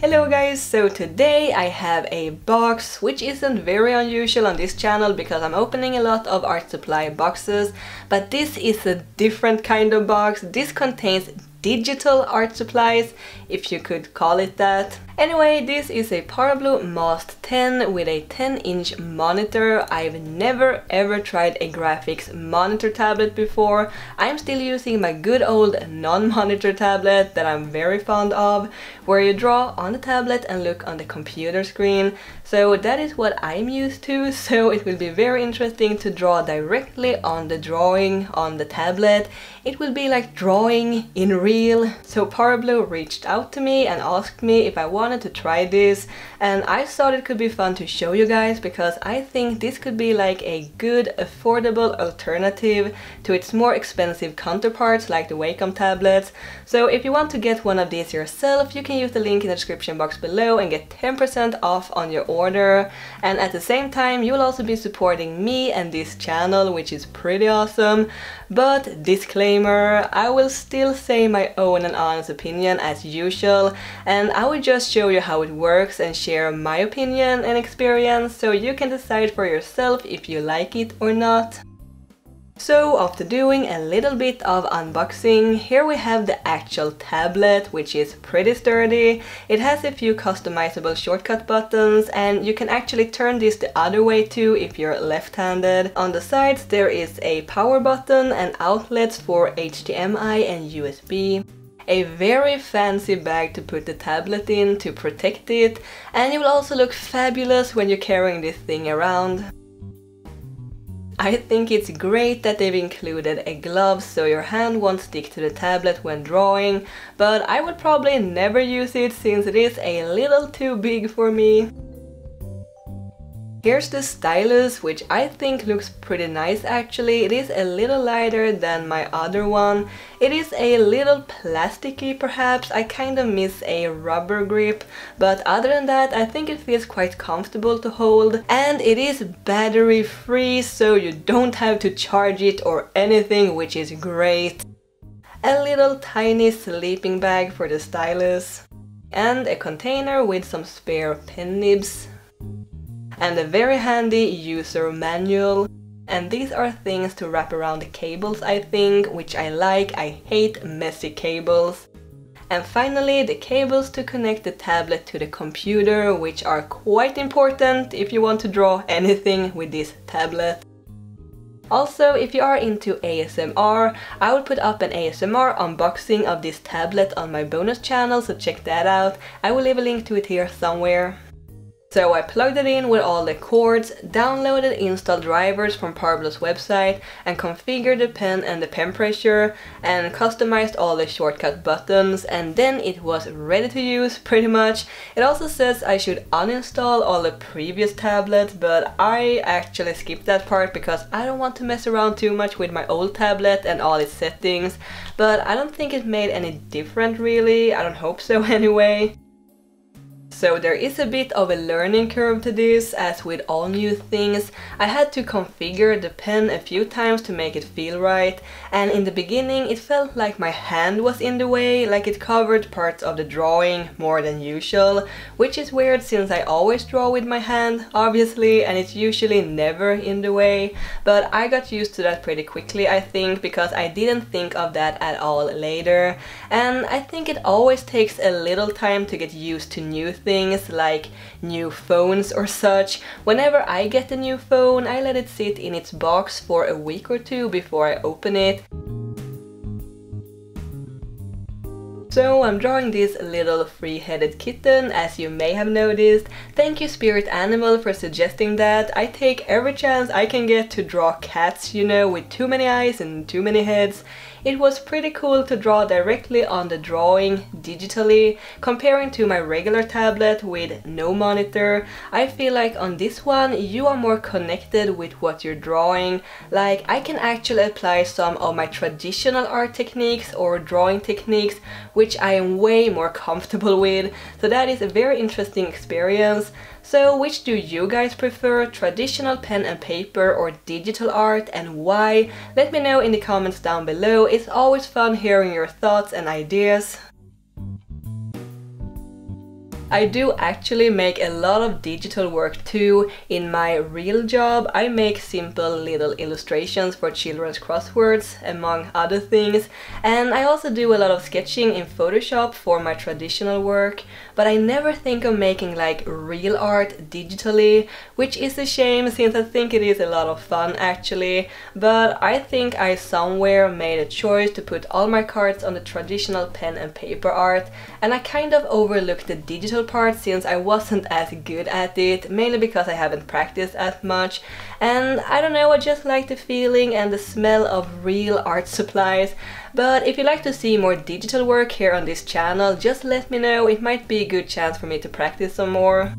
Hello guys, so today I have a box which isn't very unusual on this channel because I'm opening a lot of art supply boxes but this is a different kind of box. This contains digital art supplies, if you could call it that. Anyway, this is a Parblo Mast 10 with a 10 inch monitor. I've never ever tried a graphics monitor tablet before. I'm still using my good old non-monitor tablet that I'm very fond of, where you draw on the tablet and look on the computer screen. So that is what I'm used to, so it will be very interesting to draw directly on the drawing on the tablet. It will be like drawing in real. So Parblo reached out to me and asked me if I wanted wanted to try this and I thought it could be fun to show you guys because I think this could be like a good affordable alternative to its more expensive counterparts like the Wacom tablets. So if you want to get one of these yourself you can use the link in the description box below and get 10% off on your order and at the same time you will also be supporting me and this channel which is pretty awesome. But disclaimer, I will still say my own and honest opinion as usual and I will just show you how it works and share my opinion and experience so you can decide for yourself if you like it or not. So after doing a little bit of unboxing, here we have the actual tablet, which is pretty sturdy. It has a few customizable shortcut buttons and you can actually turn this the other way too if you're left-handed. On the sides there is a power button and outlets for HDMI and USB a very fancy bag to put the tablet in to protect it and it will also look fabulous when you're carrying this thing around. I think it's great that they've included a glove so your hand won't stick to the tablet when drawing, but I would probably never use it since it is a little too big for me. Here's the stylus, which I think looks pretty nice actually. It is a little lighter than my other one. It is a little plasticky perhaps. I kind of miss a rubber grip, but other than that I think it feels quite comfortable to hold. And it is battery free, so you don't have to charge it or anything, which is great. A little tiny sleeping bag for the stylus. And a container with some spare pen nibs and a very handy user manual. And these are things to wrap around the cables I think, which I like, I hate messy cables. And finally the cables to connect the tablet to the computer, which are quite important if you want to draw anything with this tablet. Also, if you are into ASMR, I will put up an ASMR unboxing of this tablet on my bonus channel, so check that out. I will leave a link to it here somewhere. So I plugged it in with all the cords, downloaded installed drivers from Parblo's website and configured the pen and the pen pressure and customized all the shortcut buttons and then it was ready to use pretty much. It also says I should uninstall all the previous tablets but I actually skipped that part because I don't want to mess around too much with my old tablet and all its settings but I don't think it made any different really, I don't hope so anyway. So there is a bit of a learning curve to this, as with all new things. I had to configure the pen a few times to make it feel right, and in the beginning it felt like my hand was in the way, like it covered parts of the drawing more than usual, which is weird since I always draw with my hand, obviously, and it's usually never in the way, but I got used to that pretty quickly I think, because I didn't think of that at all later, and I think it always takes a little time to get used to new things things like new phones or such. Whenever I get a new phone, I let it sit in its box for a week or two before I open it. So I'm drawing this little free-headed kitten, as you may have noticed. Thank you Spirit Animal for suggesting that. I take every chance I can get to draw cats, you know, with too many eyes and too many heads. It was pretty cool to draw directly on the drawing digitally. Comparing to my regular tablet with no monitor, I feel like on this one you are more connected with what you're drawing. Like I can actually apply some of my traditional art techniques or drawing techniques which I am way more comfortable with. So that is a very interesting experience. So which do you guys prefer, traditional pen and paper or digital art and why? Let me know in the comments down below It's always fun hearing your thoughts and ideas. I do actually make a lot of digital work too. In my real job, I make simple little illustrations for children's crosswords, among other things. And I also do a lot of sketching in Photoshop for my traditional work. But I never think of making like real art digitally, which is a shame since I think it is a lot of fun actually. But I think I somewhere made a choice to put all my cards on the traditional pen and paper art. And I kind of overlooked the digital part since I wasn't as good at it, mainly because I haven't practiced as much. And I don't know, I just like the feeling and the smell of real art supplies. But if you'd like to see more digital work here on this channel, just let me know, it might be a good chance for me to practice some more.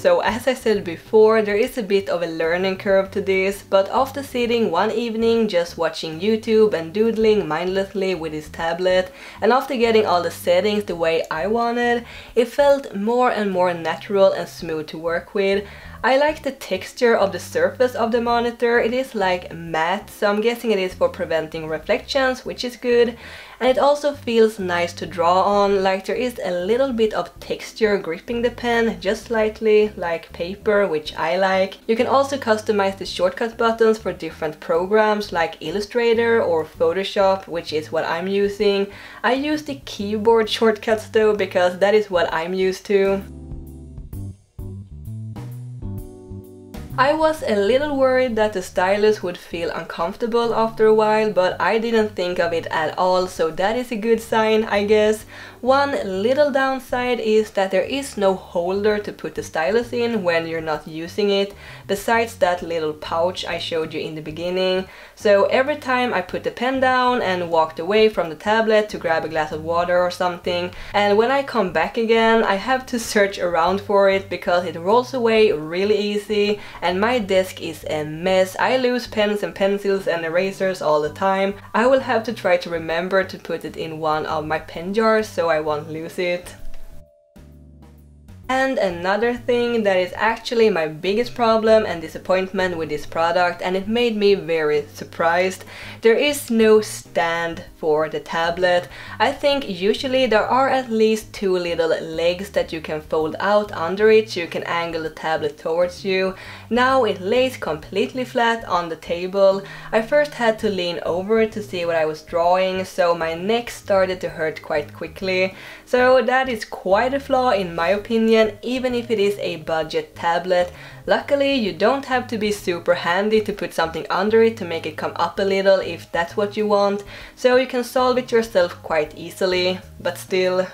So as I said before, there is a bit of a learning curve to this, but after sitting one evening just watching YouTube and doodling mindlessly with his tablet, and after getting all the settings the way I wanted, it felt more and more natural and smooth to work with. I like the texture of the surface of the monitor, it is like matte, so I'm guessing it is for preventing reflections, which is good. And it also feels nice to draw on, like there is a little bit of texture gripping the pen, just slightly, like paper, which I like. You can also customize the shortcut buttons for different programs like Illustrator or Photoshop, which is what I'm using. I use the keyboard shortcuts though, because that is what I'm used to. I was a little worried that the stylus would feel uncomfortable after a while, but I didn't think of it at all, so that is a good sign, I guess. One little downside is that there is no holder to put the stylus in when you're not using it, besides that little pouch I showed you in the beginning. So every time I put the pen down and walked away from the tablet to grab a glass of water or something, and when I come back again I have to search around for it because it rolls away really easy and my desk is a mess. I lose pens and pencils and erasers all the time. I will have to try to remember to put it in one of my pen jars so I won't lose it. And another thing that is actually my biggest problem and disappointment with this product and it made me very surprised. There is no stand for the tablet. I think usually there are at least two little legs that you can fold out under it so you can angle the tablet towards you. Now it lays completely flat on the table. I first had to lean over to see what I was drawing so my neck started to hurt quite quickly. So that is quite a flaw in my opinion even if it is a budget tablet. Luckily you don't have to be super handy to put something under it to make it come up a little if that's what you want, so you can solve it yourself quite easily, but still.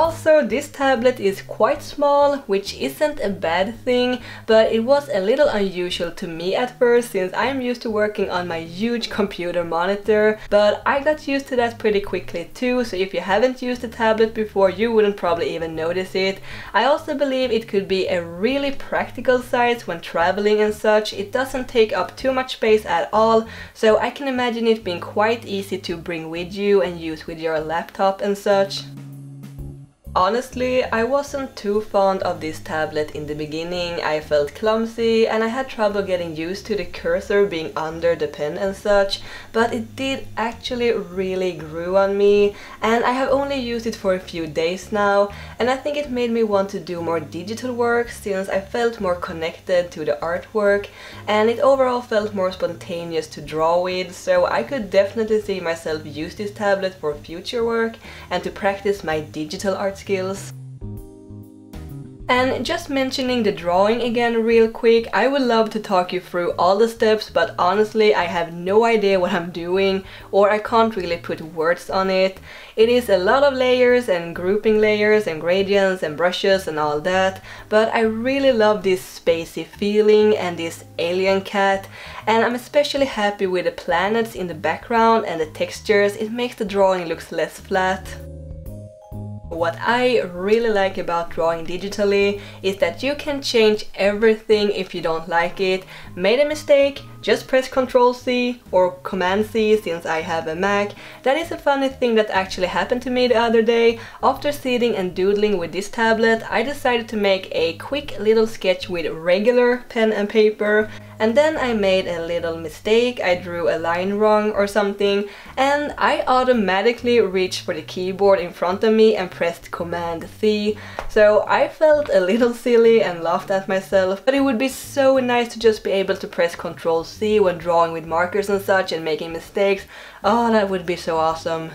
Also, this tablet is quite small, which isn't a bad thing, but it was a little unusual to me at first since I'm used to working on my huge computer monitor, but I got used to that pretty quickly too, so if you haven't used the tablet before, you wouldn't probably even notice it. I also believe it could be a really practical size when traveling and such. It doesn't take up too much space at all, so I can imagine it being quite easy to bring with you and use with your laptop and such. Honestly, I wasn't too fond of this tablet in the beginning, I felt clumsy and I had trouble getting used to the cursor being under the pen and such, but it did actually really grew on me and I have only used it for a few days now and I think it made me want to do more digital work since I felt more connected to the artwork and it overall felt more spontaneous to draw with so I could definitely see myself use this tablet for future work and to practice my digital art skills. And just mentioning the drawing again real quick, I would love to talk you through all the steps, but honestly I have no idea what I'm doing or I can't really put words on it. It is a lot of layers and grouping layers and gradients and brushes and all that, but I really love this spacey feeling and this alien cat and I'm especially happy with the planets in the background and the textures, it makes the drawing look less flat. What I really like about drawing digitally is that you can change everything if you don't like it. Made a mistake, just press Ctrl C or Command C since I have a Mac. That is a funny thing that actually happened to me the other day. After sitting and doodling with this tablet, I decided to make a quick little sketch with regular pen and paper and then I made a little mistake, I drew a line wrong or something, and I automatically reached for the keyboard in front of me and pressed Command C. So I felt a little silly and laughed at myself, but it would be so nice to just be able to press Ctrl C when drawing with markers and such and making mistakes. Oh, that would be so awesome.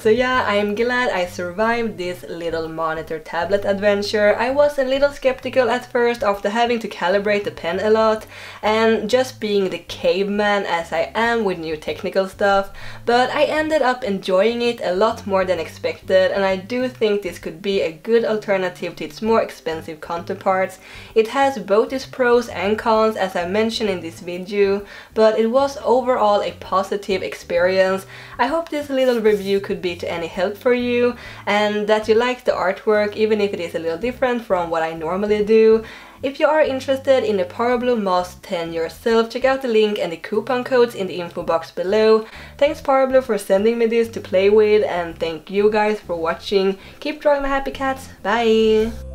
So yeah, I'm glad I survived this little monitor tablet adventure. I was a little skeptical at first after having to calibrate the pen a lot and just being the caveman as I am with new technical stuff, but I ended up enjoying it a lot more than expected and I do think this could be a good alternative to its more expensive counterparts. It has both its pros and cons as I mentioned in this video, but it was overall a positive experience. I hope this little review could be to any help for you and that you like the artwork even if it is a little different from what I normally do. If you are interested in the Parblo Mast 10 yourself, check out the link and the coupon codes in the info box below. Thanks Parblo for sending me this to play with and thank you guys for watching. Keep drawing my happy cats, bye!